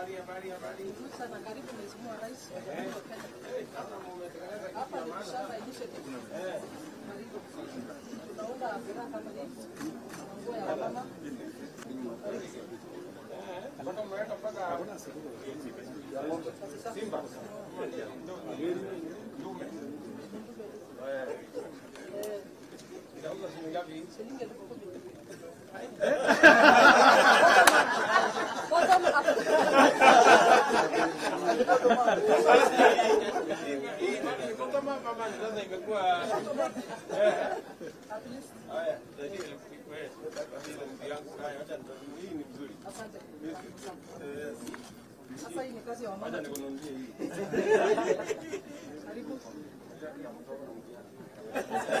Rusa na karibu Mheshimiwa Rais wa Jamhuri ya Kenya. Hapa ni Mshaba Initiative. Tunaomba furaha kama hii. Nguo ya mama. Simba. Ndume. Eh. Shilingi elfu kumi. Sasa hii ni kazi ya wamama. Karibu. Asante